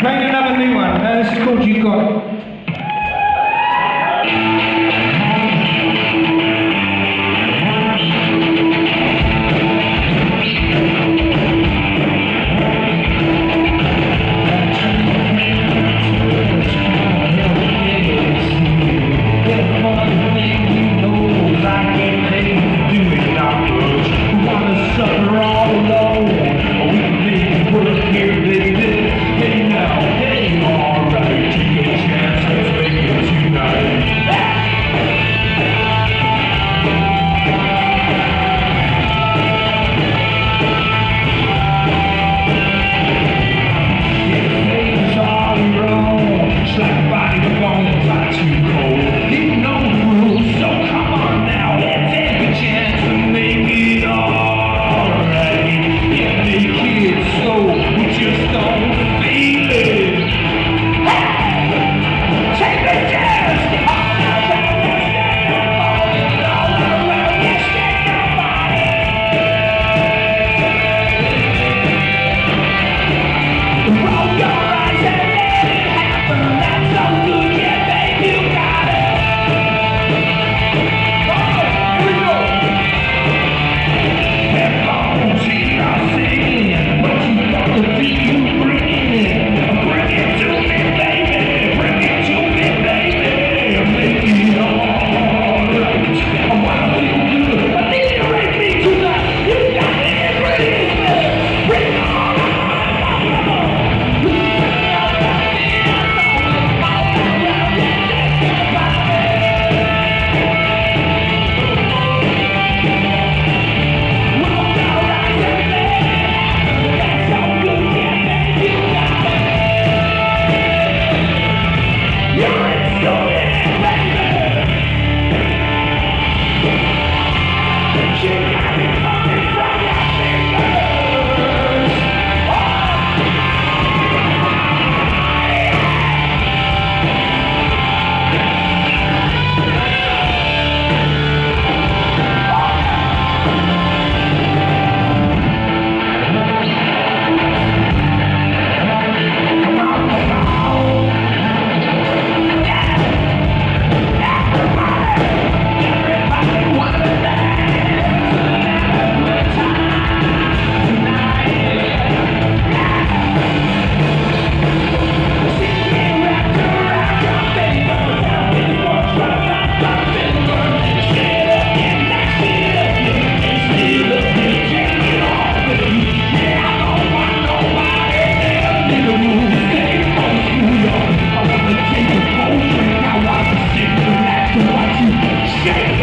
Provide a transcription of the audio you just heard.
playing another new one. Uh, this is called You Got. shit. Shake!